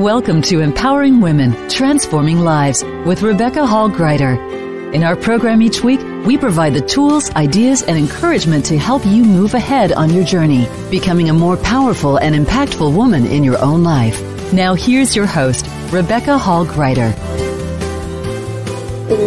Welcome to Empowering Women, Transforming Lives with Rebecca Hall Gruyter. In our program each week, we provide the tools, ideas, and encouragement to help you move ahead on your journey, becoming a more powerful and impactful woman in your own life. Now here's your host, Rebecca Hall Gruyter.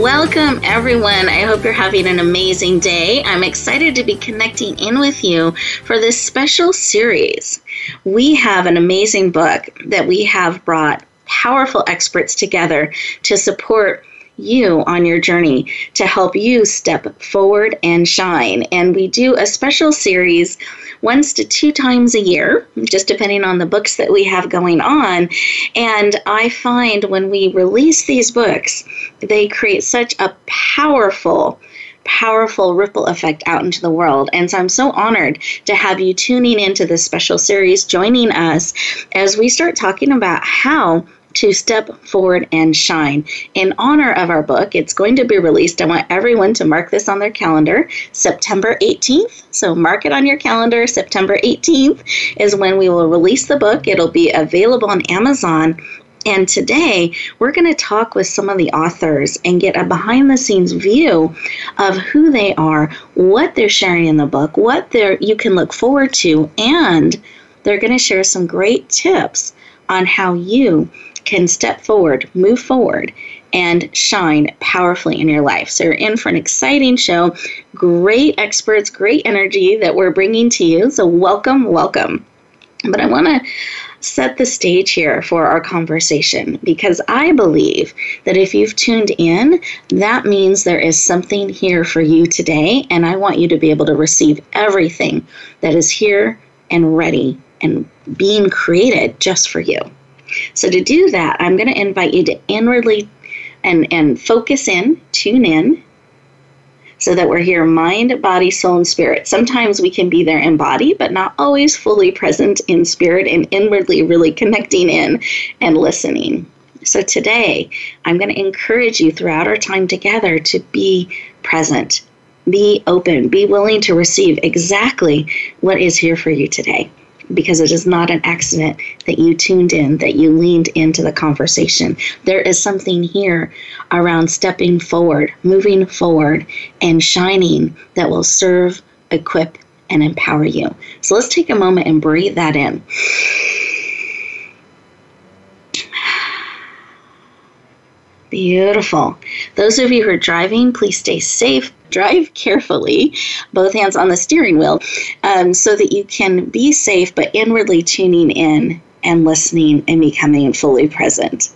Welcome, everyone. I hope you're having an amazing day. I'm excited to be connecting in with you for this special series. We have an amazing book that we have brought powerful experts together to support you on your journey to help you step forward and shine. And we do a special series once to two times a year, just depending on the books that we have going on. And I find when we release these books, they create such a powerful powerful ripple effect out into the world. And so I'm so honored to have you tuning into this special series, joining us as we start talking about how to step forward and shine. In honor of our book, it's going to be released. I want everyone to mark this on their calendar September 18th. So mark it on your calendar. September 18th is when we will release the book. It'll be available on Amazon and today we're going to talk with some of the authors and get a behind the scenes view of who they are, what they're sharing in the book, what they you can look forward to, and they're going to share some great tips on how you can step forward, move forward, and shine powerfully in your life. So you're in for an exciting show. Great experts, great energy that we're bringing to you. So welcome, welcome. But I want to set the stage here for our conversation because I believe that if you've tuned in, that means there is something here for you today. And I want you to be able to receive everything that is here and ready and being created just for you. So to do that, I'm going to invite you to inwardly and, and focus in, tune in, so that we're here mind, body, soul, and spirit. Sometimes we can be there in body, but not always fully present in spirit and inwardly really connecting in and listening. So today, I'm going to encourage you throughout our time together to be present, be open, be willing to receive exactly what is here for you today because it is not an accident that you tuned in, that you leaned into the conversation. There is something here around stepping forward, moving forward, and shining that will serve, equip, and empower you. So let's take a moment and breathe that in. Beautiful. Those of you who are driving, please stay safe. Drive carefully, both hands on the steering wheel, um, so that you can be safe but inwardly tuning in and listening and becoming fully present.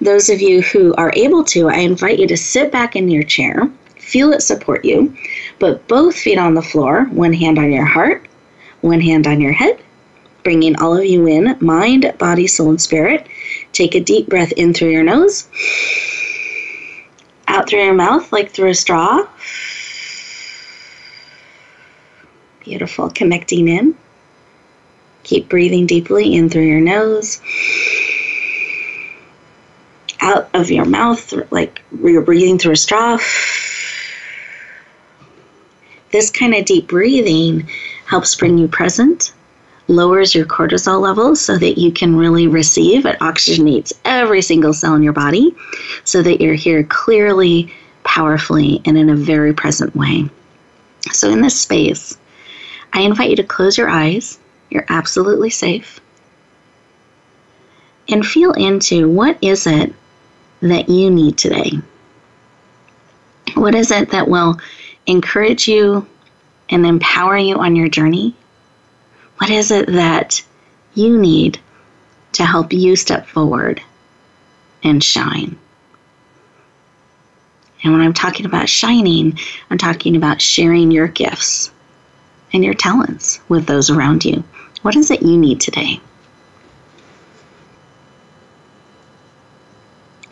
Those of you who are able to, I invite you to sit back in your chair, feel it support you, but both feet on the floor, one hand on your heart, one hand on your head, bringing all of you in mind, body, soul, and spirit. Take a deep breath in through your nose out through your mouth like through a straw. Beautiful. Connecting in. Keep breathing deeply in through your nose. Out of your mouth like you're breathing through a straw. This kind of deep breathing helps bring you present lowers your cortisol levels so that you can really receive. It oxygenates every single cell in your body so that you're here clearly, powerfully, and in a very present way. So, in this space, I invite you to close your eyes. You're absolutely safe. And feel into what is it that you need today? What is it that will encourage you and empower you on your journey? What is it that you need to help you step forward and shine? And when I'm talking about shining, I'm talking about sharing your gifts and your talents with those around you. What is it you need today?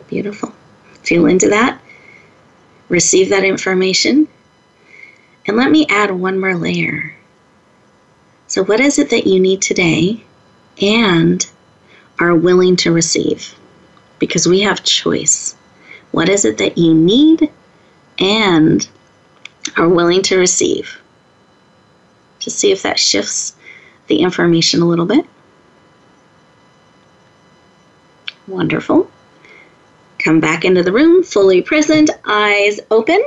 Beautiful. Feel into that. Receive that information. And let me add one more layer. So, what is it that you need today and are willing to receive? Because we have choice. What is it that you need and are willing to receive? To see if that shifts the information a little bit. Wonderful. Come back into the room, fully present, eyes open.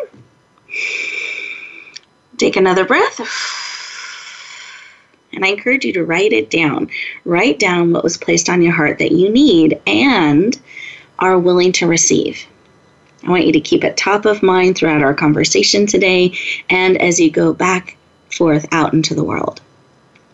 Take another breath. And I encourage you to write it down. Write down what was placed on your heart that you need and are willing to receive. I want you to keep it top of mind throughout our conversation today and as you go back forth out into the world.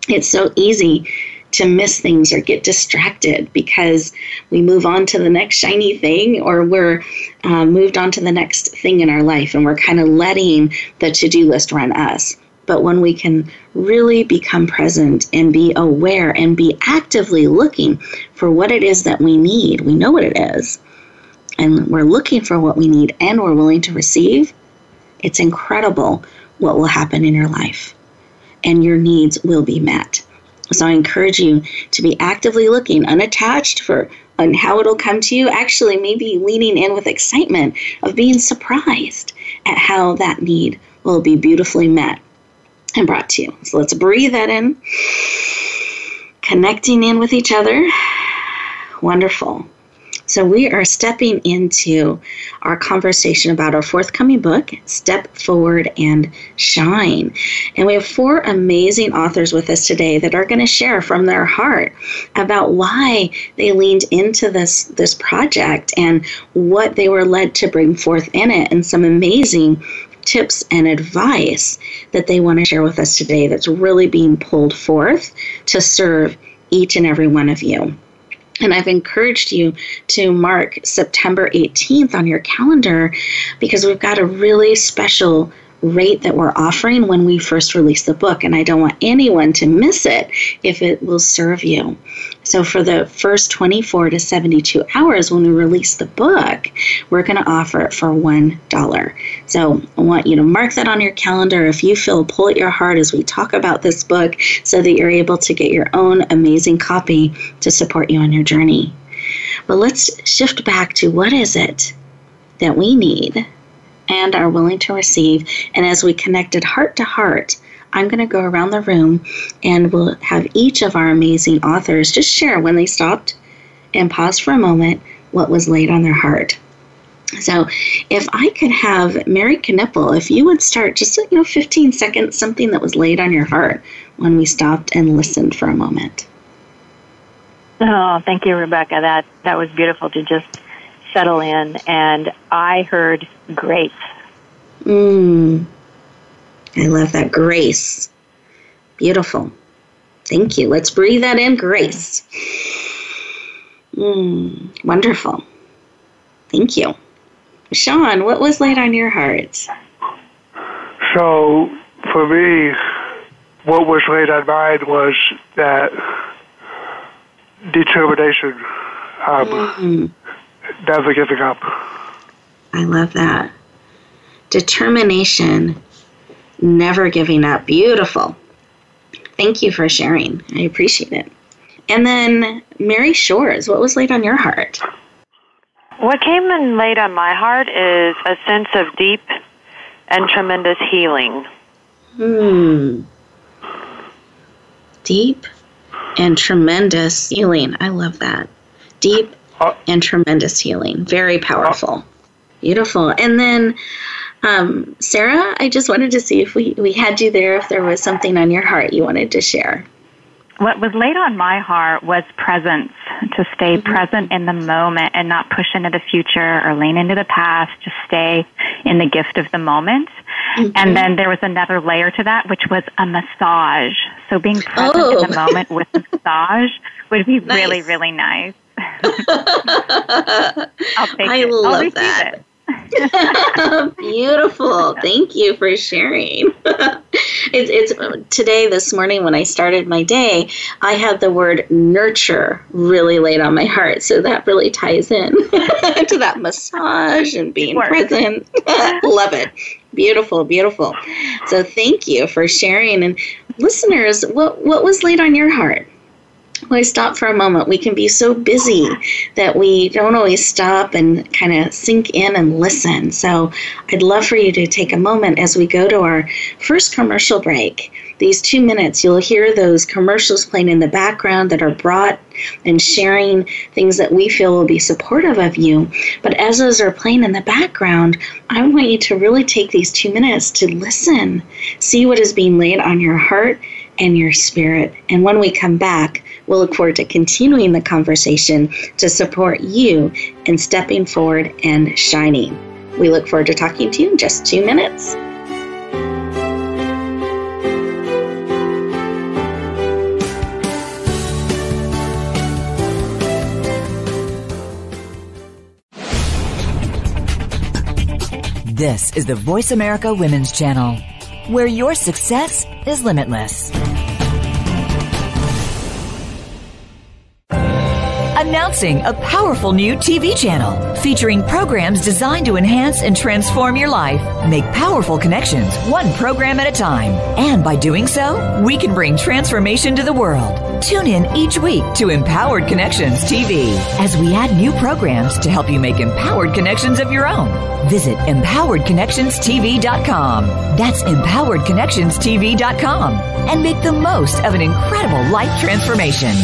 It's so easy to miss things or get distracted because we move on to the next shiny thing or we're uh, moved on to the next thing in our life and we're kind of letting the to do list run us. But when we can really become present and be aware and be actively looking for what it is that we need, we know what it is, and we're looking for what we need and we're willing to receive, it's incredible what will happen in your life. And your needs will be met. So I encourage you to be actively looking, unattached for on how it'll come to you. Actually, maybe leaning in with excitement of being surprised at how that need will be beautifully met and brought to you. So let's breathe that in, connecting in with each other. Wonderful. So, we are stepping into our conversation about our forthcoming book, Step Forward and Shine. And we have four amazing authors with us today that are going to share from their heart about why they leaned into this, this project and what they were led to bring forth in it, and some amazing tips and advice that they want to share with us today that's really being pulled forth to serve each and every one of you. And I've encouraged you to mark September 18th on your calendar because we've got a really special rate that we're offering when we first release the book. And I don't want anyone to miss it if it will serve you. So, for the first 24 to 72 hours when we release the book, we're going to offer it for $1. So, I want you to mark that on your calendar if you feel pull at your heart as we talk about this book so that you're able to get your own amazing copy to support you on your journey. But let's shift back to what is it that we need and are willing to receive. And as we connected heart to heart, I'm going to go around the room and we'll have each of our amazing authors just share when they stopped and paused for a moment what was laid on their heart. So, if I could have Mary Knippel, if you would start just you know 15 seconds, something that was laid on your heart when we stopped and listened for a moment. Oh, thank you, Rebecca. That that was beautiful to just settle in, and I heard grace. Mm. I love that grace. Beautiful. Thank you. Let's breathe that in, grace. Mm, wonderful. Thank you. Sean, what was laid on your heart? So, for me, what was laid on mine was that determination. Um, mm never giving up. I love that. Determination, never giving up. Beautiful. Thank you for sharing. I appreciate it. And then, Mary Shores, what was laid on your heart? What came and laid on my heart is a sense of deep and tremendous healing. Hmm. Deep and tremendous healing. I love that. Deep and tremendous healing. Very powerful. Beautiful. And then, um, Sarah, I just wanted to see if we, we had you there, if there was something on your heart you wanted to share. What was laid on my heart was presence, to stay mm-hmm. present in the moment and not push into the future or lean into the past, just stay in the gift of the moment. Mm-hmm. And then there was another layer to that, which was a massage. So being present oh. in the oh. moment with massage would be nice. really, really nice. I it. love that. Beautiful. Thank you for sharing. it's, it's uh, today, this morning, when I started my day, I had the word nurture really laid on my heart. So that really ties in to that massage and being present. Love it. Beautiful, beautiful. So thank you for sharing. And listeners, what, what was laid on your heart? We stop for a moment. We can be so busy that we don't always stop and kind of sink in and listen. So I'd love for you to take a moment as we go to our first commercial break these two minutes, you'll hear those commercials playing in the background that are brought and sharing things that we feel will be supportive of you. But as those are playing in the background, I want you to really take these two minutes to listen, see what is being laid on your heart and your spirit. And when we come back, we'll look forward to continuing the conversation to support you in stepping forward and shining. We look forward to talking to you in just two minutes. This is the Voice America Women's Channel, where your success is limitless. Announcing a powerful new TV channel featuring programs designed to enhance and transform your life. Make powerful connections, one program at a time. And by doing so, we can bring transformation to the world. Tune in each week to Empowered Connections TV as we add new programs to help you make empowered connections of your own. Visit empoweredconnectionstv.com. That's empoweredconnectionstv.com and make the most of an incredible life transformation.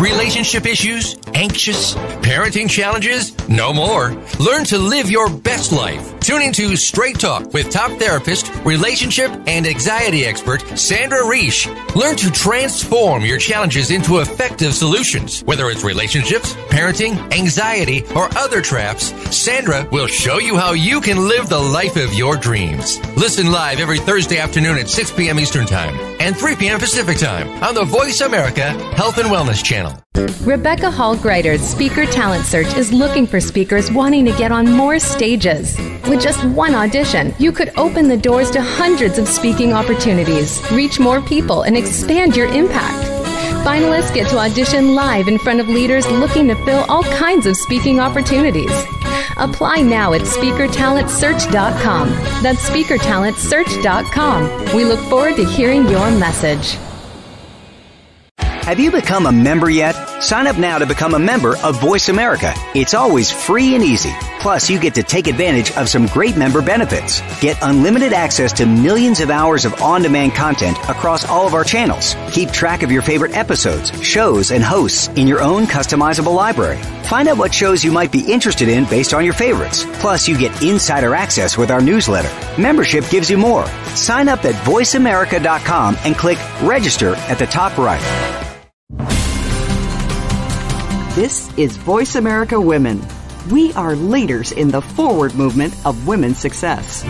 Relationship issues? Anxious? Parenting challenges? No more. Learn to live your best life. Tune into Straight Talk with top therapist, relationship, and anxiety expert Sandra Reish. Learn to transform your challenges into effective solutions. Whether it's relationships, parenting, anxiety, or other traps, Sandra will show you how you can live the life of your dreams. Listen live every Thursday afternoon at 6 p.m. Eastern Time and 3 p.m. Pacific Time on the Voice America Health and Wellness Channel. Rebecca Hall Gruyter's Speaker Talent Search is looking for speakers wanting to get on more stages. With just one audition, you could open the doors to hundreds of speaking opportunities, reach more people, and expand your impact. Finalists get to audition live in front of leaders looking to fill all kinds of speaking opportunities. Apply now at speakertalentsearch.com. That's speakertalentsearch.com. We look forward to hearing your message. Have you become a member yet? Sign up now to become a member of Voice America. It's always free and easy. Plus, you get to take advantage of some great member benefits. Get unlimited access to millions of hours of on-demand content across all of our channels. Keep track of your favorite episodes, shows, and hosts in your own customizable library. Find out what shows you might be interested in based on your favorites. Plus, you get insider access with our newsletter. Membership gives you more. Sign up at voiceamerica.com and click register at the top right. This is Voice America Women. We are leaders in the forward movement of women's success.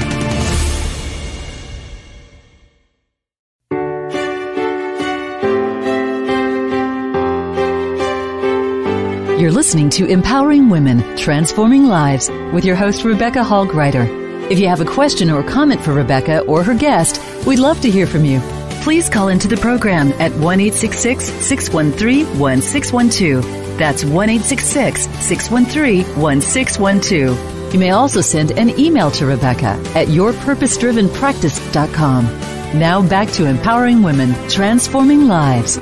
You're listening to Empowering Women, Transforming Lives with your host, Rebecca Hall Gruyter. If you have a question or comment for Rebecca or her guest, we'd love to hear from you. Please call into the program at 1 613 1612. That's 1 613 1612. You may also send an email to Rebecca at yourpurposedrivenpractice.com. Now back to empowering women, transforming lives.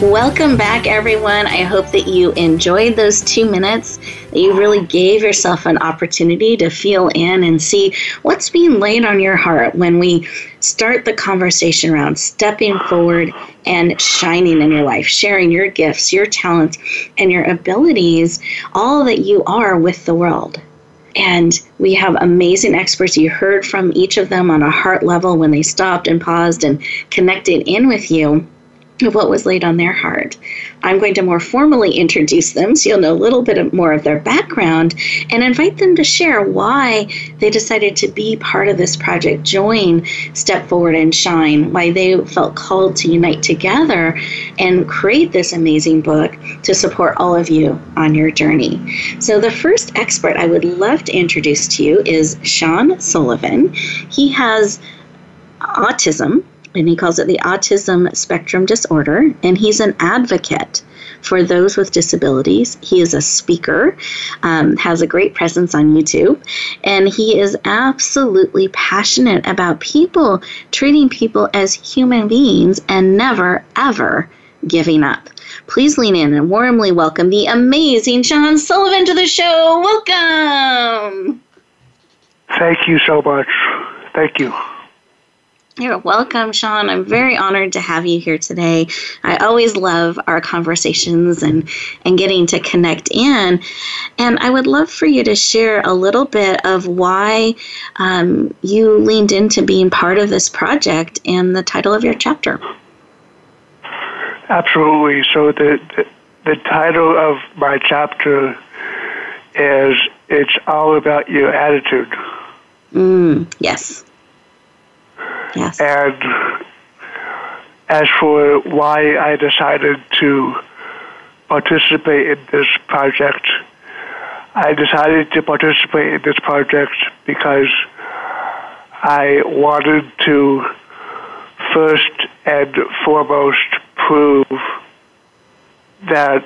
Welcome back, everyone. I hope that you enjoyed those two minutes, that you really gave yourself an opportunity to feel in and see what's being laid on your heart when we start the conversation around stepping forward and shining in your life, sharing your gifts, your talents, and your abilities, all that you are with the world. And we have amazing experts. You heard from each of them on a heart level when they stopped and paused and connected in with you of what was laid on their heart. I'm going to more formally introduce them so you'll know a little bit more of their background and invite them to share why they decided to be part of this project, join Step Forward and Shine, why they felt called to unite together and create this amazing book to support all of you on your journey. So, the first expert I would love to introduce to you is Sean Sullivan. He has autism and he calls it the autism spectrum disorder and he's an advocate for those with disabilities. He is a speaker um, has a great presence on youtube and he is absolutely passionate about people treating people as human beings and never ever giving up. Please lean in and warmly welcome the amazing sean sullivan to the show. Welcome! Thank you so much. Thank you You're welcome, Sean. I'm very honored to have you here today. I always love our conversations and, and getting to connect in. And I would love for you to share a little bit of why um, you leaned into being part of this project and the title of your chapter. Absolutely. So, the, the, the title of my chapter is It's All About Your Attitude. Mm, yes. Yes. And as for why I decided to participate in this project, I decided to participate in this project because I wanted to first and foremost prove that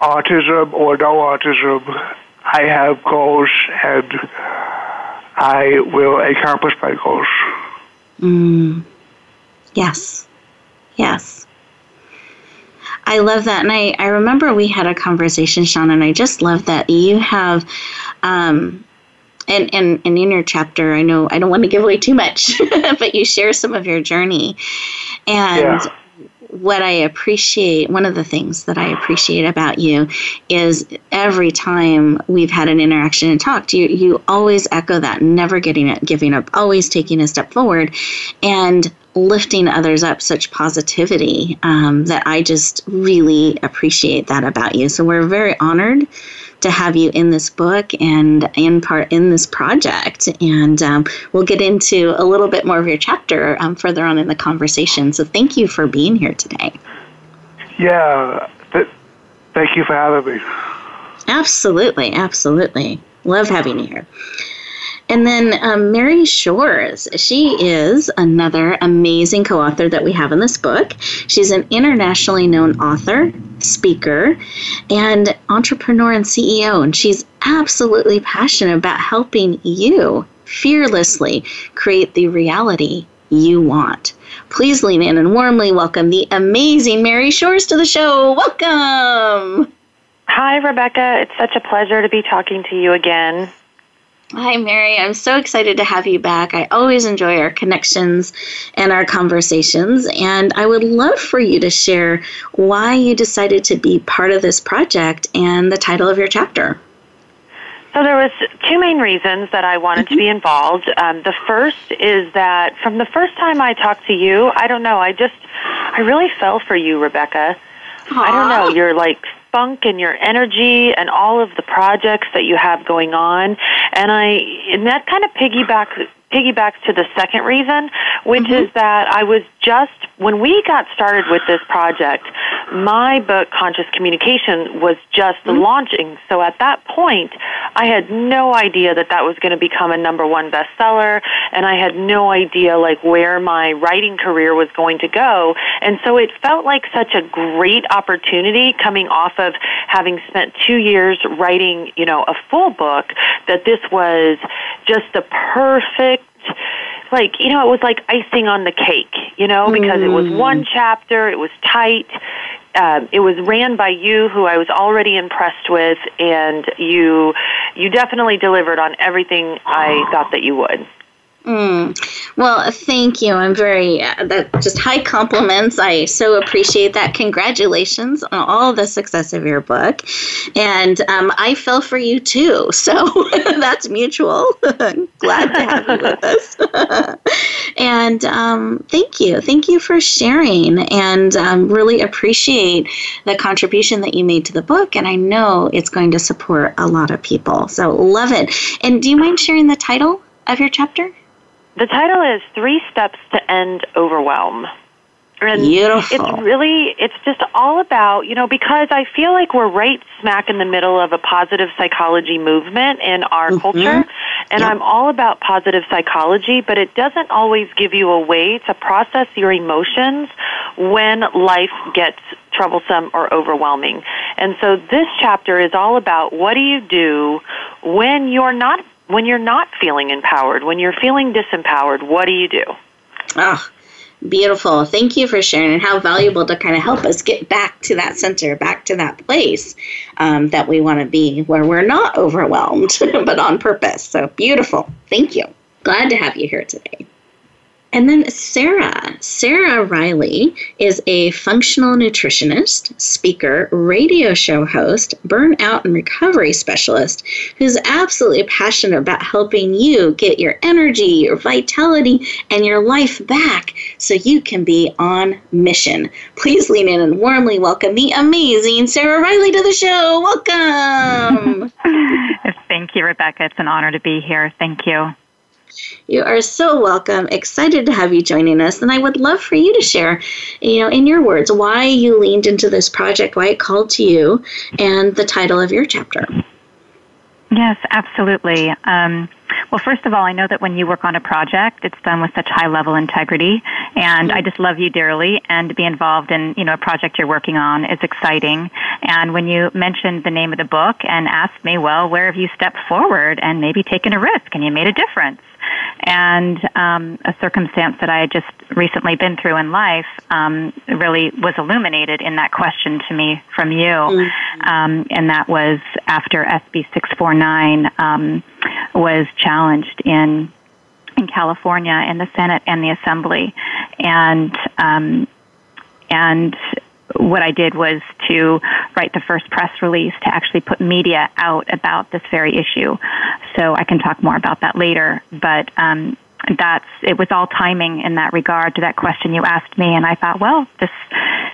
autism or no autism, I have goals and I will accomplish my goals. Mm. Yes. Yes. I love that. And I, I remember we had a conversation, Sean, and I just love that you have, um, and, and, and in your chapter, I know I don't want to give away too much, but you share some of your journey. And yeah what I appreciate, one of the things that I appreciate about you is every time we've had an interaction and talked, you you always echo that, never getting it, giving up, always taking a step forward, and lifting others up such positivity um, that I just really appreciate that about you. So we're very honored to have you in this book and in part in this project. And um, we'll get into a little bit more of your chapter um, further on in the conversation. So thank you for being here today. Yeah, th- thank you for having me. Absolutely, absolutely. Love having you here. And then um, Mary Shores, she is another amazing co author that we have in this book. She's an internationally known author, speaker, and entrepreneur and CEO. And she's absolutely passionate about helping you fearlessly create the reality you want. Please lean in and warmly welcome the amazing Mary Shores to the show. Welcome. Hi, Rebecca. It's such a pleasure to be talking to you again. Hi, Mary. I'm so excited to have you back. I always enjoy our connections and our conversations, and I would love for you to share why you decided to be part of this project and the title of your chapter. So there was two main reasons that I wanted mm-hmm. to be mm-hmm. involved. Um, the first is that from the first time I talked to you, I don't know, I just, I really fell for you, Rebecca. Aww. I don't know, you're like spunk and your energy and all of the projects that you have going on. And I, and that kind of piggybacks piggybacks to the second reason, which mm-hmm. is that I was just, when we got started with this project, my book, Conscious Communication, was just mm-hmm. launching. So at that point, I had no idea that that was going to become a number one bestseller, and I had no idea like where my writing career was going to go. And so it felt like such a great opportunity coming off of having spent two years writing, you know, a full book, that this was just the perfect like you know it was like icing on the cake you know because mm. it was one mm. chapter it was tight um, it was ran by you who I was already impressed with and you you definitely delivered on everything I thought that you would Mm. Well, thank you. I'm very, uh, that just high compliments. I so appreciate that. Congratulations on all the success of your book. And um, I fell for you too. So that's mutual. Glad to have you with us. and um, thank you. Thank you for sharing and um, really appreciate the contribution that you made to the book. And I know it's going to support a lot of people. So love it. And do you mind sharing the title of your chapter? The title is Three Steps to End Overwhelm. And Beautiful. It's really, it's just all about, you know, because I feel like we're right smack in the middle of a positive psychology movement in our mm-hmm. culture. And yep. I'm all about positive psychology, but it doesn't always give you a way to process your emotions when life gets troublesome or overwhelming. And so this chapter is all about what do you do when you're not when you're not feeling empowered, when you're feeling disempowered, what do you do? Oh, beautiful. Thank you for sharing and how valuable to kind of help us get back to that center, back to that place um, that we want to be where we're not overwhelmed, but on purpose. So beautiful. Thank you. Glad to have you here today. And then Sarah. Sarah Reilly is a functional nutritionist, speaker, radio show host, burnout and recovery specialist who's absolutely passionate about helping you get your energy, your vitality, and your life back so you can be on mission. Please lean in and warmly welcome the amazing Sarah Reilly to the show. Welcome. Thank you, Rebecca. It's an honor to be here. Thank you. You are so welcome. Excited to have you joining us. And I would love for you to share, you know, in your words, why you leaned into this project, why it called to you, and the title of your chapter. Yes, absolutely. Um, well, first of all, I know that when you work on a project, it's done with such high level integrity, and I just love you dearly. And to be involved in you know a project you're working on is exciting. And when you mentioned the name of the book and asked me, well, where have you stepped forward and maybe taken a risk and you made a difference? And um, a circumstance that I had just recently been through in life um, really was illuminated in that question to me from you, mm-hmm. um, and that was after SB 649 um, was challenged in in California in the Senate and the Assembly, and um, and what I did was to write the first press release to actually put media out about this very issue. So I can talk more about that later. But um, that's it was all timing in that regard to that question you asked me, and I thought, well, this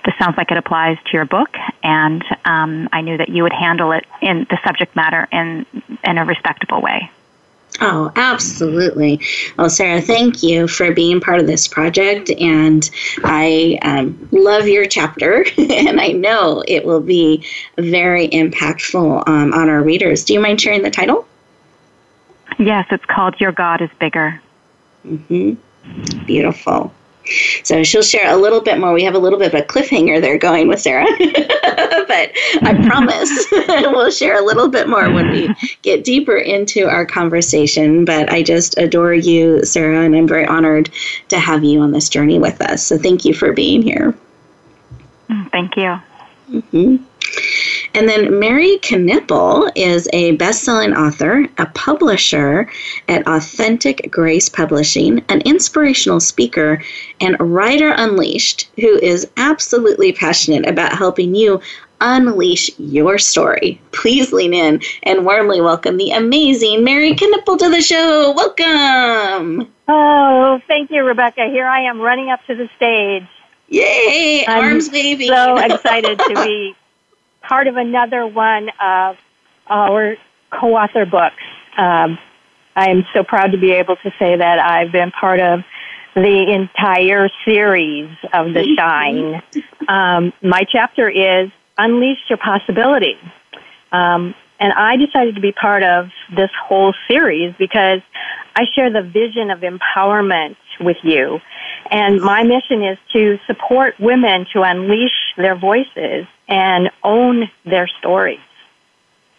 this sounds like it applies to your book, and um, I knew that you would handle it in the subject matter in in a respectable way. Oh, absolutely. Well, Sarah, thank you for being part of this project. And I um, love your chapter, and I know it will be very impactful um, on our readers. Do you mind sharing the title? Yes, it's called Your God is Bigger. Mm-hmm. Beautiful. So she'll share a little bit more. We have a little bit of a cliffhanger there going with Sarah, but I promise we'll share a little bit more when we get deeper into our conversation. But I just adore you, Sarah, and I'm very honored to have you on this journey with us. So thank you for being here. Thank you. Mm-hmm. And then Mary Knippel is a best selling author, a publisher at Authentic Grace Publishing, an inspirational speaker, and writer unleashed who is absolutely passionate about helping you unleash your story. Please lean in and warmly welcome the amazing Mary Knippel to the show. Welcome. Oh, thank you, Rebecca. Here I am running up to the stage. Yay! I'm arms waving. So excited to be part of another one of our co-author books. Um, I am so proud to be able to say that I've been part of the entire series of The Shine. Um, my chapter is Unleash Your Possibility. Um, and I decided to be part of this whole series because I share the vision of empowerment with you. And my mission is to support women to unleash their voices and own their stories.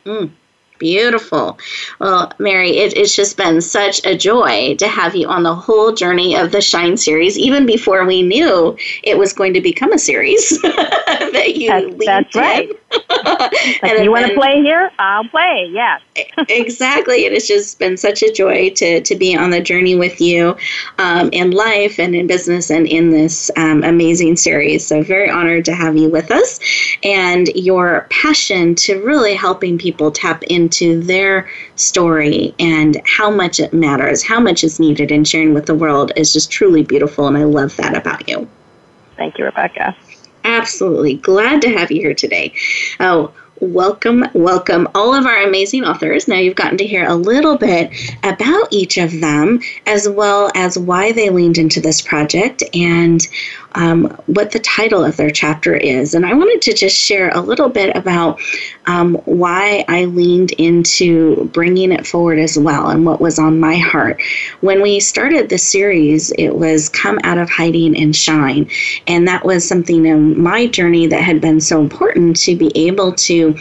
Mm. Beautiful. Well, Mary, it, it's just been such a joy to have you on the whole journey of the Shine series, even before we knew it was going to become a series that you That's, that's right. like you want to play here? I'll play. Yes. exactly. It has just been such a joy to, to be on the journey with you um, in life and in business and in this um, amazing series. So, very honored to have you with us and your passion to really helping people tap into into their story and how much it matters, how much is needed in sharing with the world is just truly beautiful. And I love that about you. Thank you, Rebecca. Absolutely. Glad to have you here today. Oh, welcome, welcome all of our amazing authors. Now you've gotten to hear a little bit about each of them, as well as why they leaned into this project and um, what the title of their chapter is. And I wanted to just share a little bit about um, why I leaned into bringing it forward as well and what was on my heart. When we started the series, it was Come Out of Hiding and Shine. And that was something in my journey that had been so important to be able to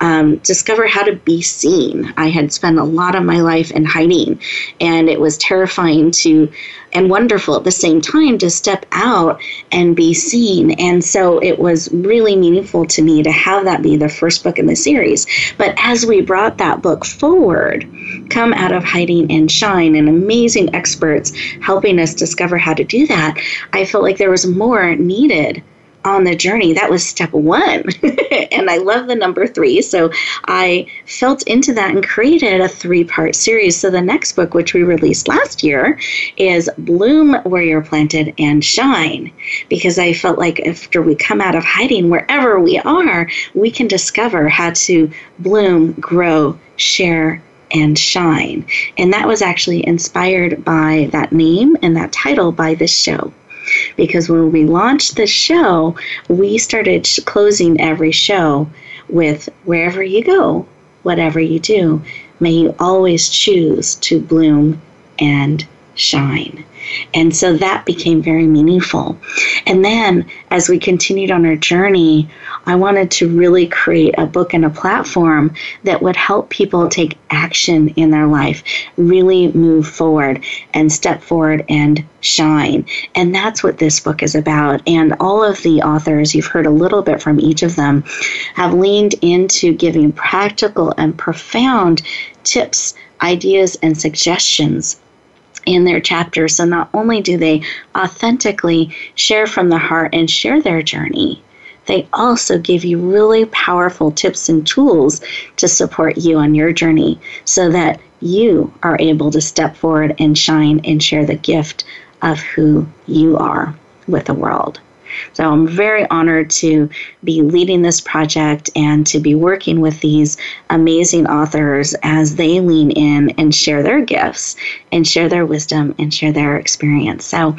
um, discover how to be seen. I had spent a lot of my life in hiding, and it was terrifying to and wonderful at the same time to step out and be seen. And so it was really meaningful to me to have that be the first book in the series. But as we brought that book forward, Come Out of Hiding and Shine, and amazing experts helping us discover how to do that, I felt like there was more needed on the journey. That was step one. and I love the number three. So I felt into that and created a three part series. So the next book, which we released last year, is Bloom Where You're Planted and Shine. Because I felt like after we come out of hiding, wherever we are, we can discover how to bloom, grow, share, and shine. And that was actually inspired by that name and that title by this show because when we launched the show, we started closing every show with wherever you go, whatever you do, may you always choose to bloom and shine. And so that became very meaningful. And then as we continued on our journey, I wanted to really create a book and a platform that would help people take action in their life, really move forward and step forward and shine. And that's what this book is about. And all of the authors, you've heard a little bit from each of them, have leaned into giving practical and profound tips, ideas, and suggestions in their chapters. So not only do they authentically share from the heart and share their journey, they also give you really powerful tips and tools to support you on your journey so that you are able to step forward and shine and share the gift of who you are with the world. So I'm very honored to be leading this project and to be working with these amazing authors as they lean in and share their gifts and share their wisdom and share their experience. So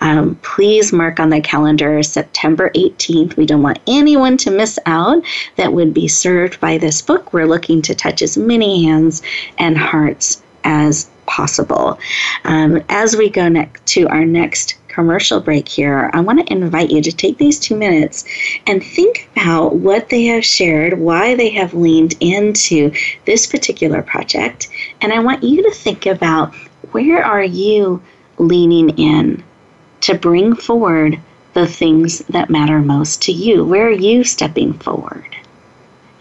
um, please mark on the calendar September 18th. We don't want anyone to miss out that would be served by this book. We're looking to touch as many hands and hearts as possible. Um, as we go next to our next commercial break here, I want to invite you to take these two minutes and think about what they have shared, why they have leaned into this particular project. And I want you to think about where are you leaning in to bring forward the things that matter most to you? Where are you stepping forward?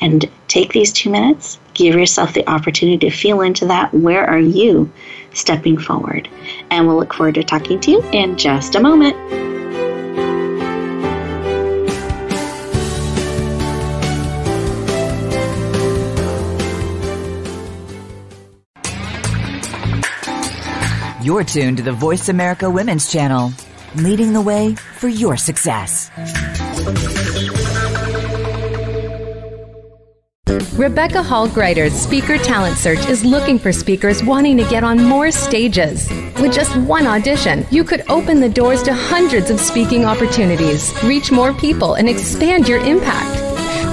And take these two minutes, give yourself the opportunity to feel into that. Where are you stepping forward? And we'll look forward to talking to you in just a moment. You're tuned to the Voice America Women's Channel, leading the way for your success. Rebecca Hall Gruyter's Speaker Talent Search is looking for speakers wanting to get on more stages. With just one audition, you could open the doors to hundreds of speaking opportunities, reach more people, and expand your impact.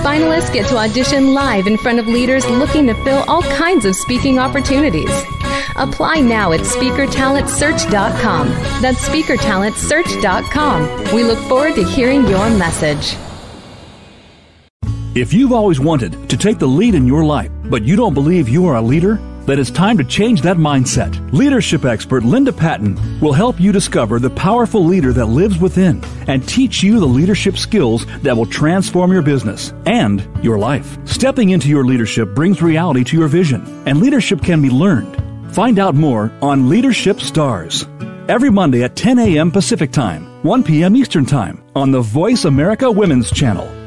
Finalists get to audition live in front of leaders looking to fill all kinds of speaking opportunities. Apply now at speakertalentsearch.com. That's speakertalentsearch.com. We look forward to hearing your message. If you've always wanted to take the lead in your life, but you don't believe you are a leader, then it's time to change that mindset. Leadership expert Linda Patton will help you discover the powerful leader that lives within and teach you the leadership skills that will transform your business and your life. Stepping into your leadership brings reality to your vision, and leadership can be learned. Find out more on Leadership Stars. Every Monday at 10 a.m. Pacific Time, 1 p.m. Eastern Time on the Voice America Women's Channel.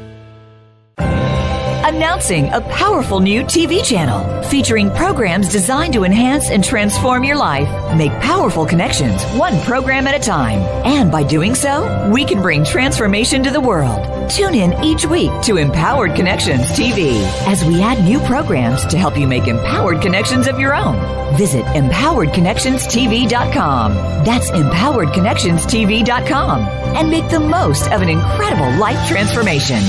Announcing a powerful new TV channel featuring programs designed to enhance and transform your life. Make powerful connections, one program at a time. And by doing so, we can bring transformation to the world. Tune in each week to Empowered Connections TV as we add new programs to help you make empowered connections of your own. Visit empoweredconnectionstv.com. That's empoweredconnectionstv.com and make the most of an incredible life transformation.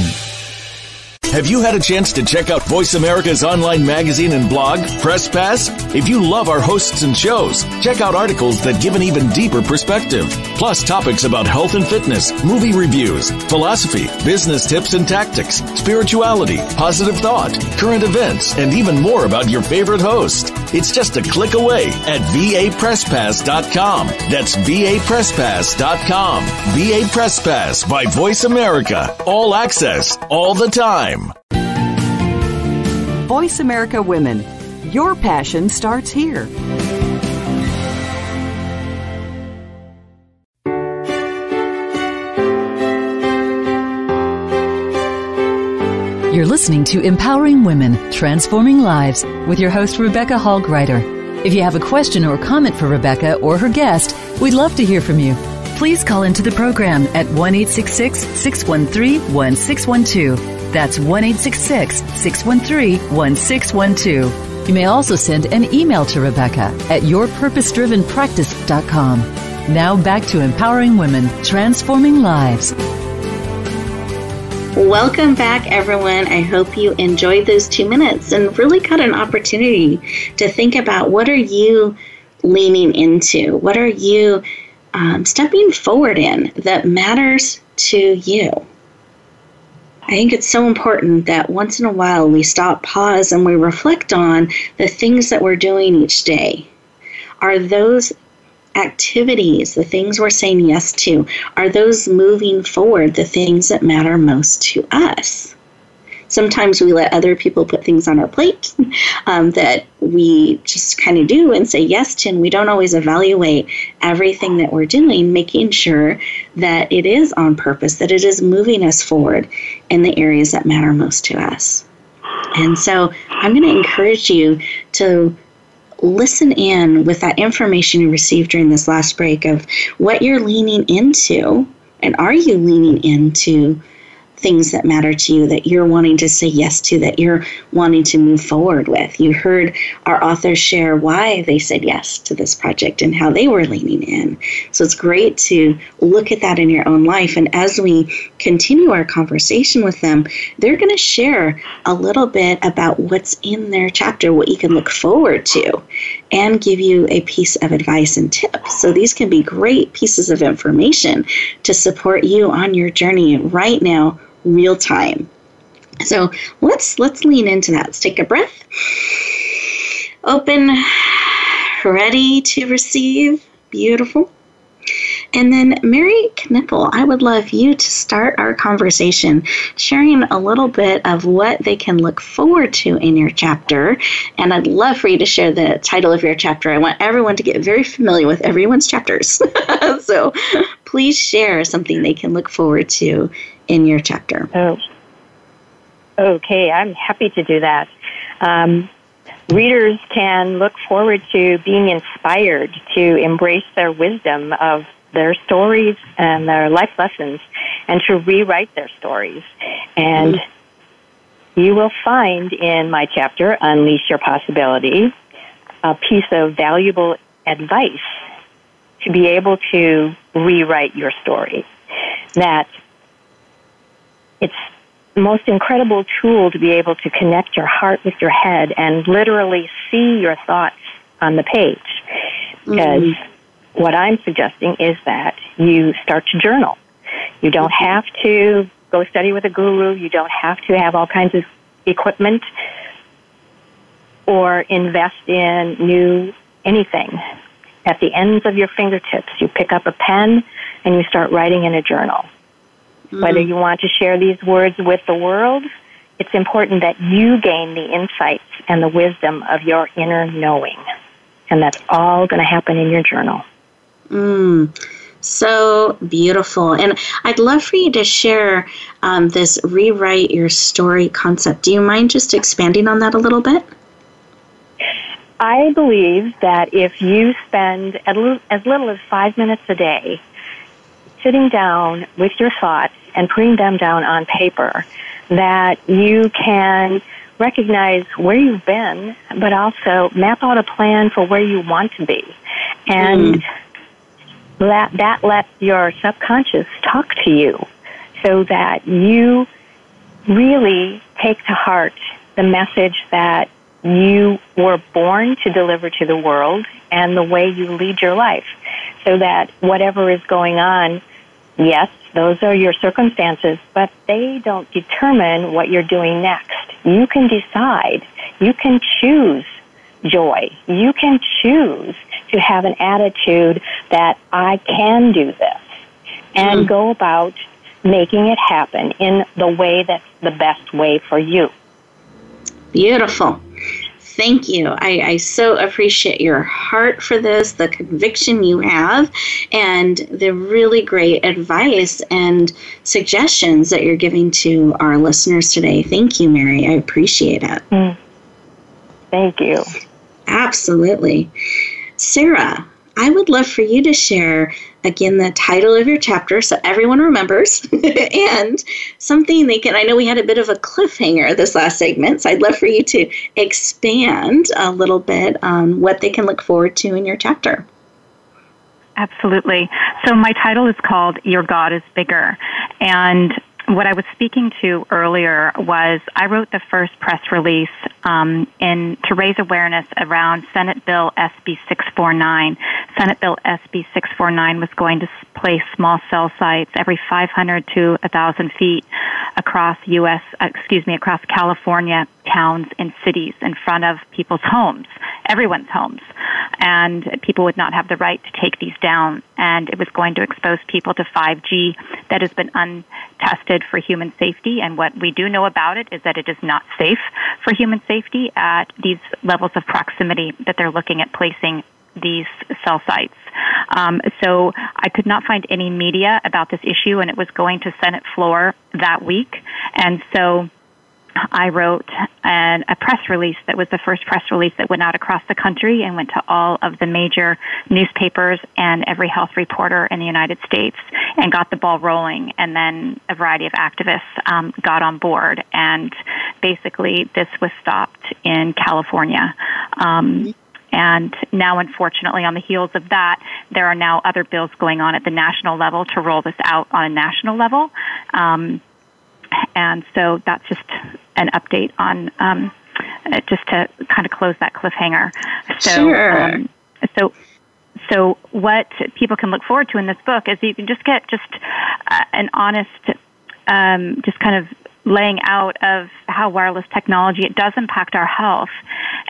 Have you had a chance to check out Voice America's online magazine and blog, Press Pass? If you love our hosts and shows, check out articles that give an even deeper perspective. Plus topics about health and fitness, movie reviews, philosophy, business tips and tactics, spirituality, positive thought, current events, and even more about your favorite host. It's just a click away at vapresspass.com. That's vapresspass.com. VA Press Pass by Voice America. All access, all the time. Voice America Women. Your passion starts here. You're listening to Empowering Women, Transforming Lives with your host, Rebecca Hall Gruyter. If you have a question or comment for Rebecca or her guest, we'd love to hear from you. Please call into the program at 1 613 1612. That's 1 613 1612. You may also send an email to Rebecca at yourpurposedrivenpractice.com. Now back to empowering women, transforming lives. Welcome back, everyone. I hope you enjoyed those two minutes and really got an opportunity to think about what are you leaning into? What are you um, stepping forward in that matters to you? I think it's so important that once in a while we stop, pause, and we reflect on the things that we're doing each day. Are those activities, the things we're saying yes to, are those moving forward the things that matter most to us? Sometimes we let other people put things on our plate um, that we just kind of do and say yes to, and we don't always evaluate everything that we're doing, making sure that it is on purpose, that it is moving us forward in the areas that matter most to us. And so I'm going to encourage you to listen in with that information you received during this last break of what you're leaning into and are you leaning into things that matter to you that you're wanting to say yes to, that you're wanting to move forward with. You heard our authors share why they said yes to this project and how they were leaning in. So it's great to look at that in your own life. And as we continue our conversation with them, they're going to share a little bit about what's in their chapter, what you can look forward to, and give you a piece of advice and tips. So these can be great pieces of information to support you on your journey right now real time. So let's let's lean into that. Let's take a breath. Open, ready to receive. Beautiful. And then, Mary Knippel, I would love you to start our conversation sharing a little bit of what they can look forward to in your chapter. And I'd love for you to share the title of your chapter. I want everyone to get very familiar with everyone's chapters. so please share something they can look forward to in your chapter. Oh, okay. I'm happy to do that. Um, readers can look forward to being inspired to embrace their wisdom of their stories and their life lessons and to rewrite their stories. And mm-hmm. you will find in my chapter, Unleash Your Possibility, a piece of valuable advice to be able to rewrite your story. That it's the most incredible tool to be able to connect your heart with your head and literally see your thoughts on the page. Because mm-hmm. What I'm suggesting is that you start to journal. You don't mm-hmm. have to go study with a guru. You don't have to have all kinds of equipment or invest in new anything. At the ends of your fingertips, you pick up a pen and you start writing in a journal. Mm. Whether you want to share these words with the world, it's important that you gain the insights and the wisdom of your inner knowing. And that's all going to happen in your journal. Mm, so beautiful. And I'd love for you to share um, this rewrite your story concept. Do you mind just expanding on that a little bit? I believe that if you spend as little as five minutes a day sitting down with your thoughts and putting them down on paper that you can recognize where you've been, but also map out a plan for where you want to be. And mm. That, that lets your subconscious talk to you so that you really take to heart the message that you were born to deliver to the world and the way you lead your life. So that whatever is going on, yes, those are your circumstances, but they don't determine what you're doing next. You can decide. You can choose joy. You can choose to have an attitude that I can do this and mm. go about making it happen in the way that's the best way for you. Beautiful. Thank you. I, I, so appreciate your heart for this, the conviction you have, and the really great advice and suggestions that you're giving to our listeners today. Thank you, Mary. I appreciate it. Mm. Thank you. Absolutely. Sarah, I would love for you to share again the title of your chapter so everyone remembers and something they can. I know we had a bit of a cliffhanger this last segment, so I'd love for you to expand a little bit on what they can look forward to in your chapter. Absolutely. So, my title is called Your God is Bigger. And what I was speaking to earlier was I wrote the first press release um, in to raise awareness around Senate Bill SB 649. Senate Bill SB 649 was going to place small cell sites every 500 to 1,000 feet across U.S. Uh, excuse me across California towns and cities in front of people's homes, everyone's homes, and people would not have the right to take these down. And it was going to expose people to 5G that has been untested for human safety. And what we do know about it is that it is not safe for human safety at these levels of proximity that they're looking at placing these cell sites. Um, so I could not find any media about this issue, and it was going to Senate floor that week. And so I wrote an, a press release that was the first press release that went out across the country and went to all of the major newspapers and every health reporter in the United States and got the ball rolling. And then a variety of activists um, got on board, and basically this was stopped in California. Um, and now, unfortunately, on the heels of that, there are now other bills going on at the national level to roll this out on a national level. Um, and so that's just an update on um, uh, just to kind of close that cliffhanger. So, sure. Um, so, so what people can look forward to in this book is you can just get just uh, an honest, um, just kind of laying out of how wireless technology it does impact our health.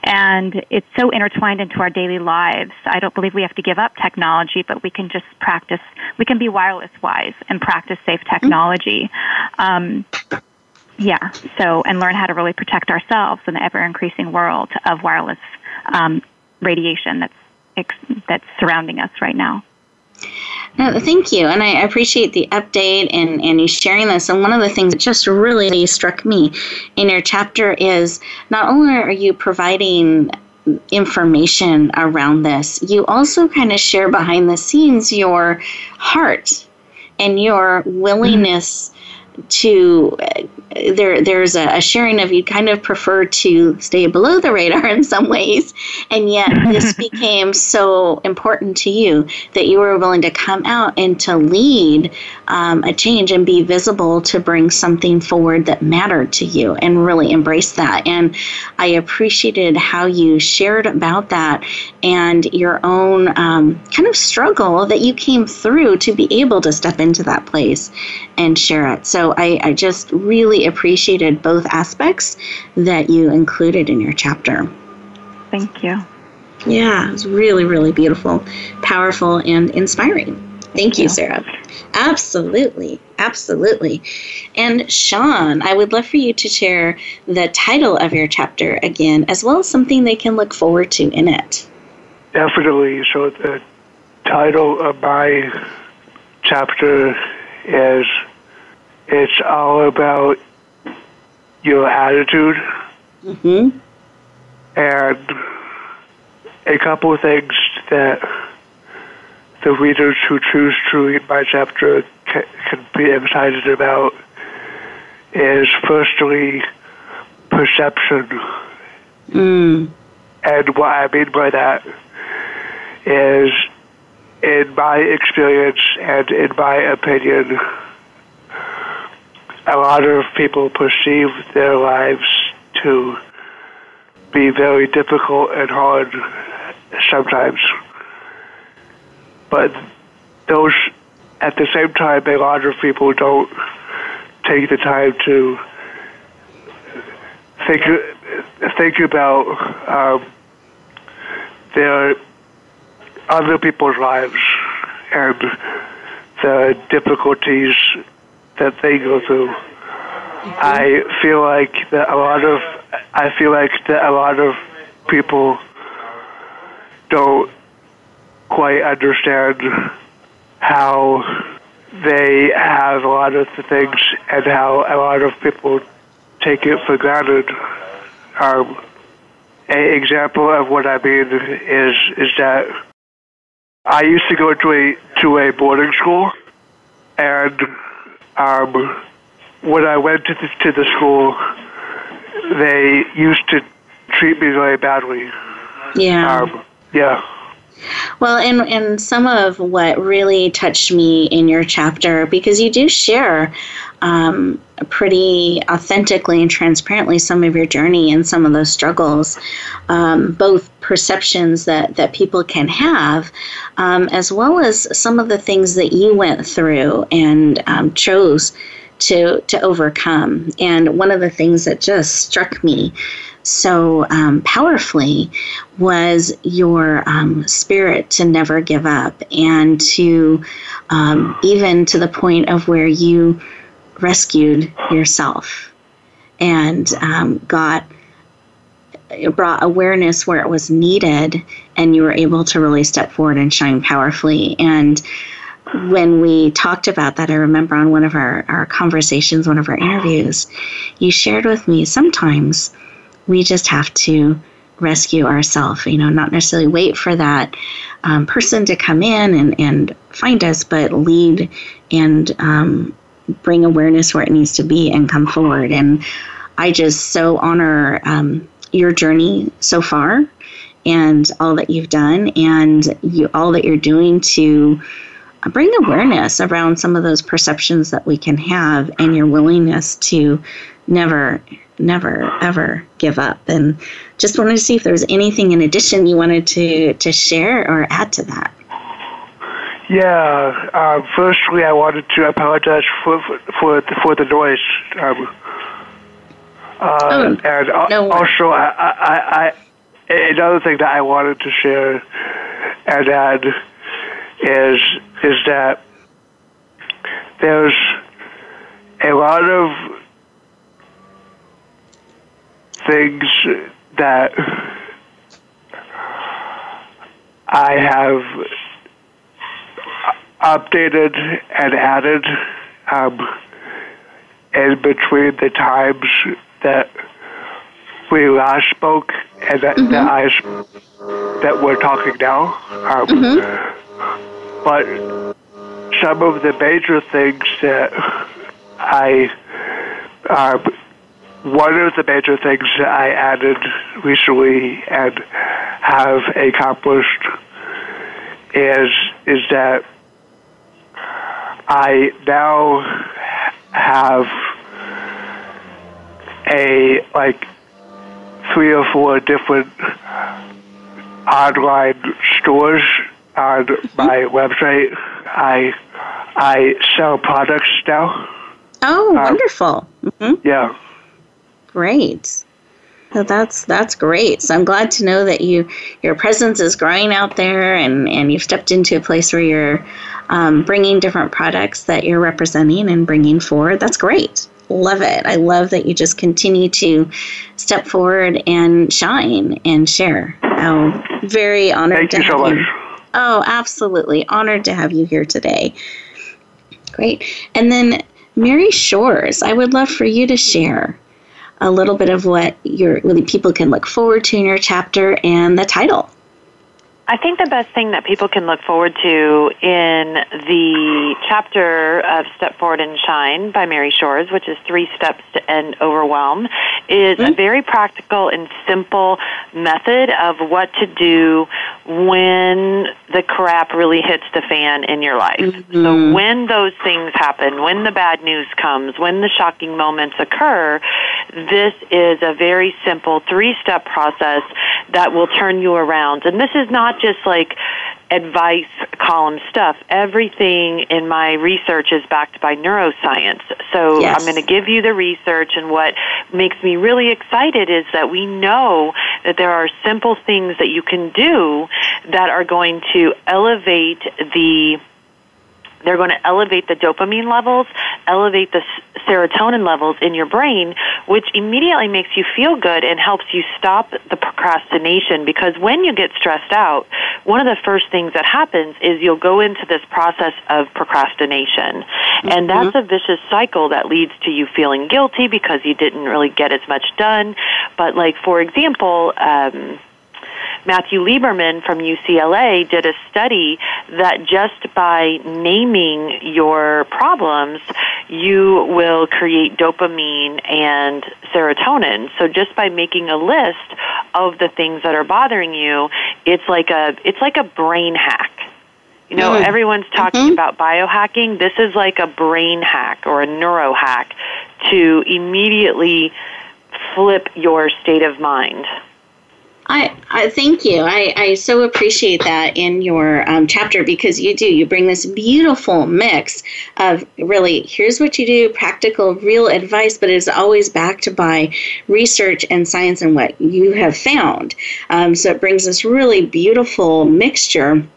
And it's so intertwined into our daily lives. I don't believe we have to give up technology but we can just practice we can be wireless wise and practice safe technology. Um, yeah so and learn how to really protect ourselves in the ever increasing world of wireless um, radiation that's that's surrounding us right now no, thank you. And I appreciate the update and, and you sharing this. And one of the things that just really struck me in your chapter is not only are you providing information around this, you also kind of share behind the scenes your heart and your willingness mm-hmm. To there there's a, a, sharing of you kind of prefer to stay below the radar in some ways and yet this became so important to you that you were willing to come out and to lead um, a change and be visible to bring something forward that mattered to you and really embrace that. And i appreciated how you shared about that and your own um, kind of struggle that you came through to be able to step into that place and share it so i, I just really appreciated both aspects that you included in your chapter. Thank you. Yeah, it was really, really beautiful, powerful, and inspiring. Thank, Thank you, you, Sarah. Absolutely, absolutely. And Sean, I would love for you to share the title of your chapter again, as well as something they can look forward to in it. Definitely. So, the title of my chapter is It's All About your attitude. Mm-hmm. And a couple of things that the readers who choose to read my chapter can, can be excited about is firstly perception. Mm. And what I mean by that is, in my experience and in my opinion, a lot of people perceive their lives to be very difficult and hard sometimes. But those, at the same time, a lot of people don't take the time to think think about um, their other people's lives and the difficulties that they go through. I feel like that a lot of I feel like that a lot of people don't quite understand how they have a lot of the things and how a lot of people take it for granted. Um, an example of what I mean is is that I used to go to a to a boarding school, and um, when I went to the, to the school, they used to treat me very badly. Yeah. Um, yeah. Well, and and some of what really touched me in your chapter because you do share um, pretty authentically and transparently some of your journey and some of those struggles, um, both perceptions that that people can have, um, as well as some of the things that you went through and um, chose to to overcome. And one of the things that just struck me so um, powerfully was your um, spirit to never give up and to um, even to the point of where you rescued yourself and um, got brought awareness where it was needed and you were able to really step forward and shine powerfully and when we talked about that, I remember on one of our, our conversations, one of our interviews, you shared with me sometimes we just have to rescue ourselves, you know, not necessarily wait for that um, person to come in and, and find us, but lead and um, bring awareness where it needs to be and come forward. And I just so honor um, your journey so far and all that you've done and you, all that you're doing to bring awareness around some of those perceptions that we can have and your willingness to never never ever give up. And just wanted to see if there was anything in addition you wanted to to share or add to that. Yeah uh, firstly i wanted to apologize for for for, the noise. Um, uh, oh, and no also I, I, I another thing that i wanted to share and add is is that there's a lot of things that I have updated and added um, in between the times that we last spoke and that, mm-hmm. that I that we're talking now. Um, mm-hmm. But some of the major things that I uh, one of the major things that I added recently and have accomplished is is that I now have a like three or four different online stores on my website. I I sell products now. Oh, um, wonderful! Mm-hmm. Yeah. Great. So that's that's great. So I'm glad to know that you your presence is growing out there, and and you've stepped into a place where you're um, bringing different products that you're representing and bringing forward. That's great. Love it. I love that you just continue to step forward and shine and share. Oh, very honored Thank to you have so you. much. Oh, absolutely honored to have you here today. Great. And then Mary Shores, I would love for you to share a little bit of what your really people can look forward to in your chapter and the title. I think the best thing that people can look forward to in the chapter of Step Forward and Shine by Mary Shores, which is three steps to end overwhelm, is mm-hmm. a very practical and simple method of what to do when the crap really hits the fan in your life. Mm-hmm. So when those things happen, when the bad news comes, when the shocking moments occur, this is a very simple three-step process that will turn you around. And this is not just like advice column stuff. Everything in my research is backed by neuroscience. So yes. I'm going to give you the research and what makes me really excited is that we know that there are simple things that you can do that are going to elevate the they're going to elevate the dopamine levels, elevate the serotonin levels in your brain, which immediately makes you feel good and helps you stop the procrastination. Because when you get stressed out, one of the first things that happens is you'll go into this process of procrastination. Mm-hmm. And that's a vicious cycle that leads to you feeling guilty because you didn't really get as much done. But, like, for example, um, Matthew Lieberman from UCLA did a study that just by naming your problems, you will create dopamine and serotonin. So just by making a list of the things that are bothering you, it's like a it's like a brain hack. You know, mm. everyone's talking mm-hmm. about biohacking. This is like a brain hack or a neuro hack to immediately flip your state of mind. I, I thank you. I, I so appreciate that in your um, chapter because you do. You bring this beautiful mix of really here's what you do, practical, real advice, but it's always backed by research and science and what you have found. Um, so it brings this really beautiful mixture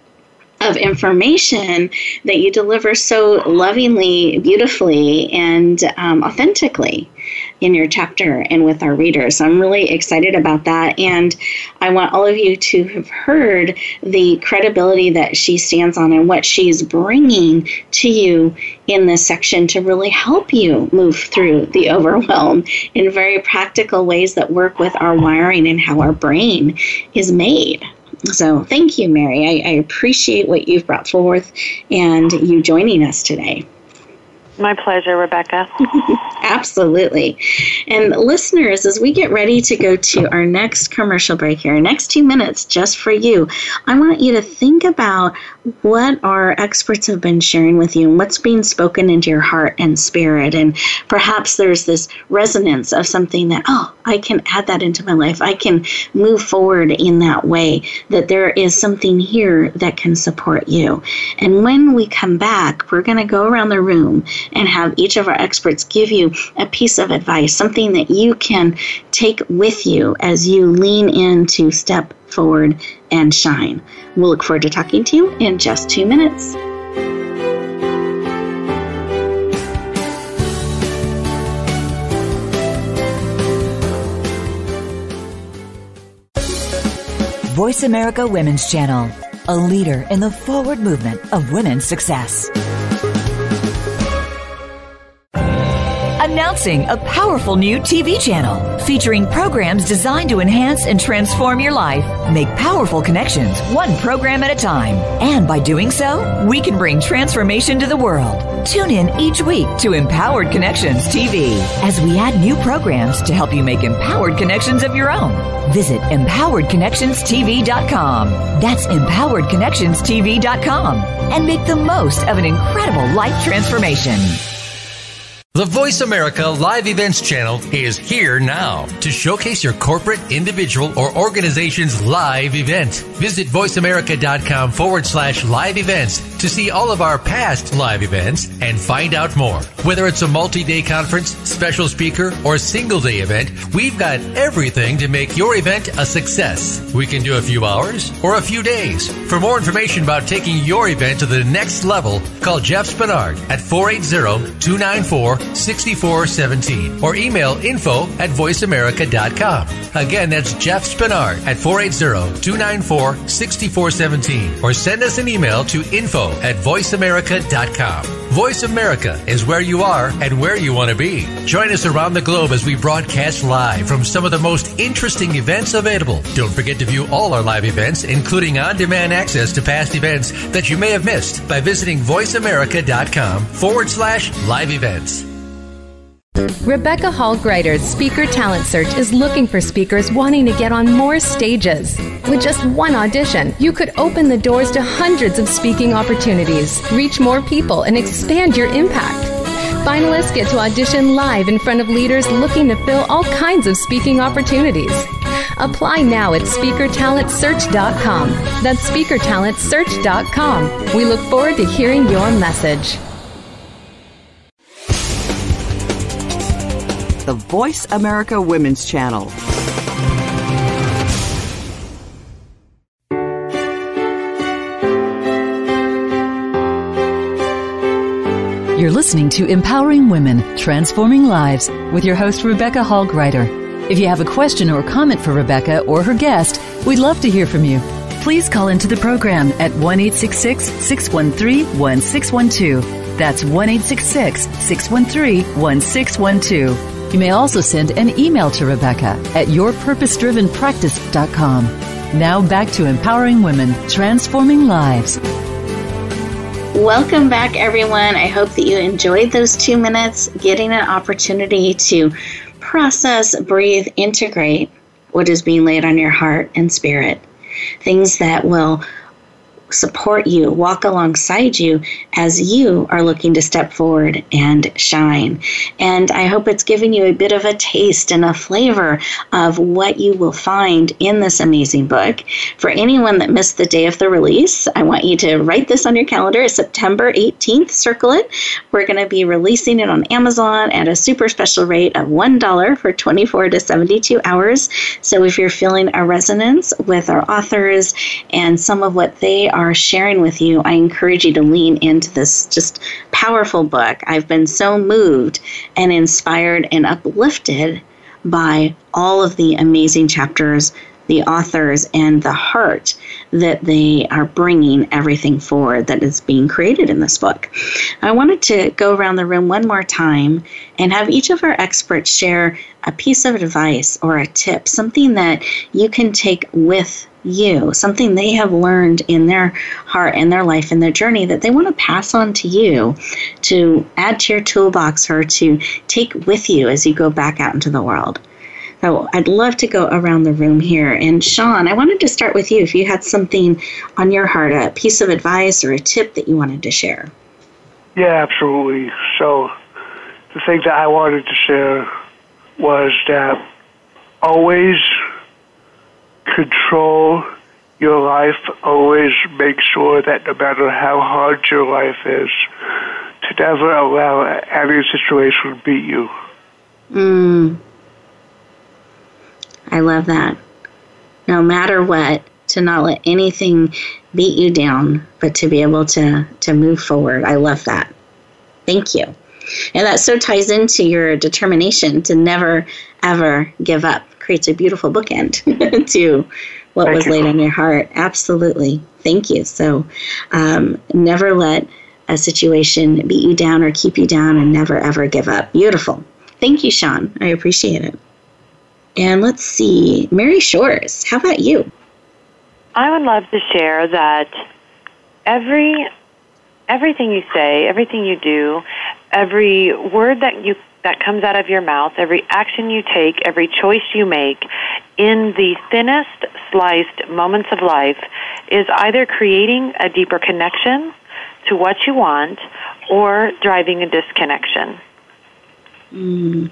of information that you deliver so lovingly, beautifully, and um, authentically in your chapter and with our readers. So I'm really excited about that. And I want all of you to have heard the credibility that she stands on and what she's bringing to you in this section to really help you move through the overwhelm in very practical ways that work with our wiring and how our brain is made. So thank you, Mary. I, I appreciate what you've brought forth and you joining us today. My pleasure, Rebecca. Absolutely. And listeners, as we get ready to go to our next commercial break here, next two minutes just for you, I want you to think about what our experts have been sharing with you and what's being spoken into your heart and spirit. And perhaps there's this resonance of something that, oh, I can add that into my life. I can move forward in that way, that there is something here that can support you. And when we come back, we're going to go around the room and have each of our experts give you a piece of advice, something that you can take with you as you lean in to step forward and shine. We'll look forward to talking to you in just two minutes. Voice America Women's Channel, a leader in the forward movement of women's success. Announcing a powerful new TV channel featuring programs designed to enhance and transform your life. Make powerful connections, one program at a time. And by doing so, we can bring transformation to the world. Tune in each week to Empowered Connections TV as we add new programs to help you make empowered connections of your own. Visit empoweredconnectionstv.com. That's empoweredconnectionstv.com and make the most of an incredible life transformation. The Voice America Live Events channel is here now to showcase your corporate, individual, or organization's live event. Visit voiceamerica.com forward slash live events to see all of our past live events and find out more. Whether it's a multi-day conference, special speaker, or single day event, we've got everything to make your event a success. We can do a few hours or a few days. For more information about taking your event to the next level, call Jeff Spinard at 480 294 6417 or email info at voiceamerica.com. Again, that's Jeff Spinard at 480-294-6417 or send us an email to info at voiceamerica.com. Voice America is where you are and where you want to be. Join us around the globe as we broadcast live from some of the most interesting events available. Don't forget to view all our live events, including on-demand access to past events that you may have missed by visiting voiceamerica.com forward slash live events. Rebecca Hall Gruyter's Speaker Talent Search is looking for speakers wanting to get on more stages. With just one audition, you could open the doors to hundreds of speaking opportunities, reach more people, and expand your impact. Finalists get to audition live in front of leaders looking to fill all kinds of speaking opportunities. Apply now at speakertalentsearch.com. That's speakertalentsearch.com. We look forward to hearing your message. The Voice America Women's Channel. You're listening to Empowering Women, Transforming Lives with your host, Rebecca Hall Gruyter. If you have a question or comment for Rebecca or her guest, we'd love to hear from you. Please call into the program at 1 613 1612. That's 1 613 1612. You may also send an email to Rebecca at yourpurposedrivenpractice.com. Now back to empowering women, transforming lives. Welcome back, everyone. I hope that you enjoyed those two minutes getting an opportunity to process, breathe, integrate what is being laid on your heart and spirit. Things that will support you, walk alongside you as you are looking to step forward and shine. And I hope it's given you a bit of a taste and a flavor of what you will find in this amazing book. For anyone that missed the day of the release, I want you to write this on your calendar. It's September 18th, circle it. We're going to be releasing it on Amazon at a super special rate of $1 for 24 to 72 hours. So if you're feeling a resonance with our authors and some of what they are sharing with you, I encourage you to lean into this just powerful book. I've been so moved and inspired and uplifted by all of the amazing chapters, the authors, and the heart that they are bringing everything forward that is being created in this book. I wanted to go around the room one more time and have each of our experts share a piece of advice or a tip, something that you can take with you, something they have learned in their heart and their life and their journey that they want to pass on to you to add to your toolbox or to take with you as you go back out into the world. So I'd love to go around the room here. And Sean, I wanted to start with you if you had something on your heart, a piece of advice or a tip that you wanted to share. Yeah, absolutely. So the thing that I wanted to share was that always control your life. Always make sure that no matter how hard your life is, to never allow any situation to beat you. Mm. I love that. No matter what, to not let anything beat you down, but to be able to to move forward. I love that. Thank you. And that so ties into your determination to never ever give up. Creates a beautiful bookend to what was laid on your heart. Absolutely. Thank you. So um, never let a situation beat you down or keep you down and never ever give up. Beautiful. Thank you, Sean. I appreciate it. And let's see, Mary Shores, how about you? I would love to share that every everything you say, everything you do, every word that you that comes out of your mouth, every action you take, every choice you make in the thinnest sliced moments of life is either creating a deeper connection to what you want or driving a disconnection. Mm.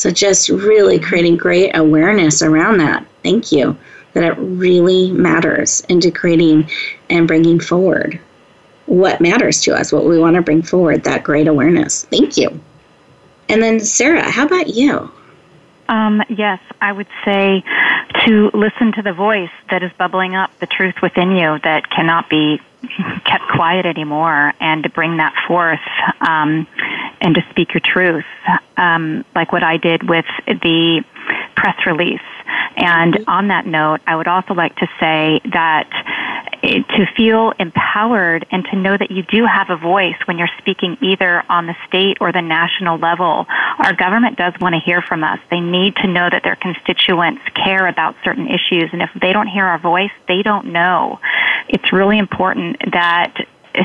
So just really creating great awareness around that. Thank you. That it really matters into creating and bringing forward what matters to us, what we want to bring forward, that great awareness. Thank you. And then, Sarah, how about you? Um, yes, I would say to listen to the voice that is bubbling up, the truth within you that cannot be kept quiet anymore, and to bring that forth um, and to speak your truth, um, like what I did with the press release. And mm-hmm. on that note, I would also like to say that to feel empowered and to know that you do have a voice when you're speaking either on the state or the national level. Our government does want to hear from us. They need to know that their constituents care about certain issues. And if they don't hear our voice, they don't know. It's really important that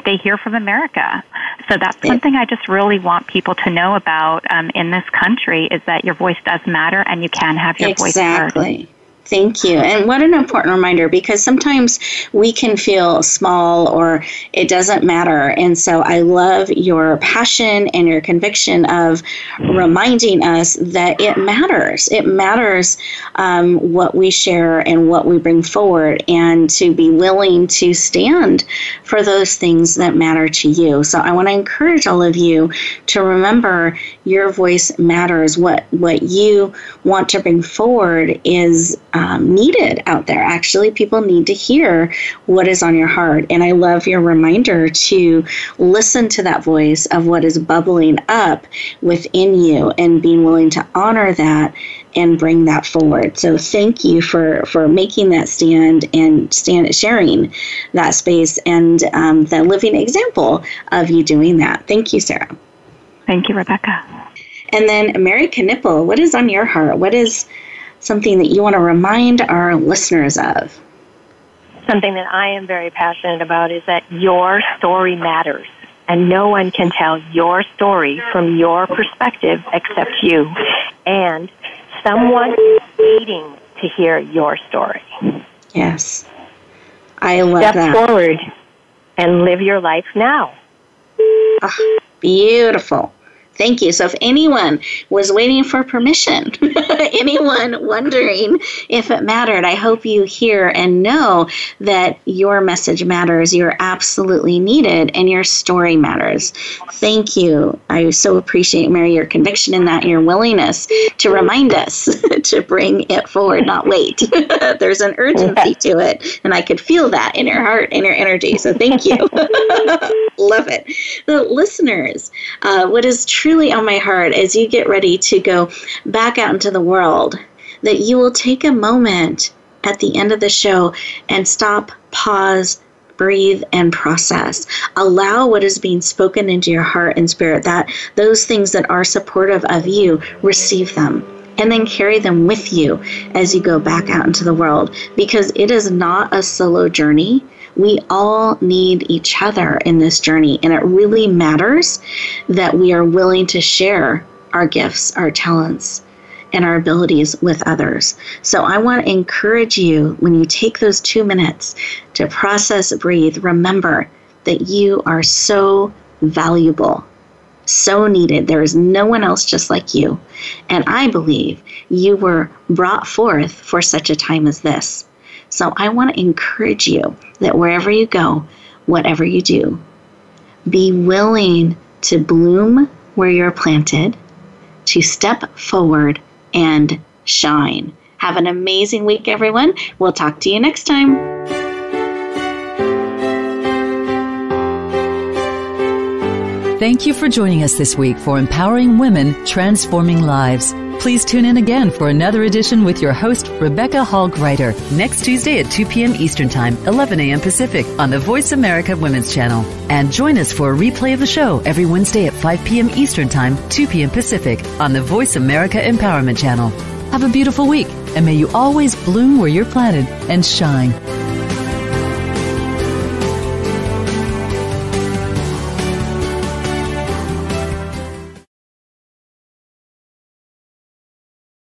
they hear from America. So that's something I just really want people to know about um, in this country is that your voice does matter and you can have your exactly. voice heard. Exactly. Thank you. And what an important reminder because sometimes we can feel small or it doesn't matter. And so I love your passion and your conviction of reminding us that it matters. It matters um, what we share and what we bring forward and to be willing to stand for those things that matter to you. So I want to encourage all of you to remember your voice matters. What, what you want to bring forward is um, needed out there. Actually, people need to hear what is on your heart. And I love your reminder to listen to that voice of what is bubbling up within you and being willing to honor that and bring that forward. So thank you for for making that stand and stand sharing that space and um, the living example of you doing that. Thank you, Sarah. Thank you, Rebecca. And then Mary Knippel, what is on your heart? What is something that you want to remind our listeners of? Something that I am very passionate about is that your story matters. And no one can tell your story from your perspective except you. And someone is waiting to hear your story. Yes. I love Step that. forward and live your life now. Oh, beautiful. Thank you. So, if anyone was waiting for permission, anyone wondering if it mattered, I hope you hear and know that your message matters. You're absolutely needed, and your story matters. Thank you. I so appreciate, Mary, your conviction in that, your willingness to remind us to bring it forward, not wait. There's an urgency to it, and I could feel that in your heart and your energy. So, thank you. Love it. The listeners, uh, what is truly on my heart as you get ready to go back out into the world, that you will take a moment at the end of the show and stop, pause, breathe and process. Allow what is being spoken into your heart and spirit that those things that are supportive of you receive them and then carry them with you as you go back out into the world. Because it is not a solo journey we all need each other in this journey, and it really matters that we are willing to share our gifts, our talents, and our abilities with others. So I want to encourage you when you take those two minutes to process, breathe, remember that you are so valuable, so needed. There is no one else just like you. And I believe you were brought forth for such a time as this. So I want to encourage you that wherever you go, whatever you do, be willing to bloom where you're planted, to step forward and shine. Have an amazing week, everyone. We'll talk to you next time. Thank you for joining us this week for Empowering Women, Transforming Lives. Please tune in again for another edition with your host, Rebecca Hall Gruyter, next Tuesday at 2 p.m. Eastern Time, 11 a.m. Pacific on the Voice America Women's Channel. And join us for a replay of the show every Wednesday at 5 p.m. Eastern Time, 2 p.m. Pacific on the Voice America Empowerment Channel. Have a beautiful week, and may you always bloom where you're planted and shine.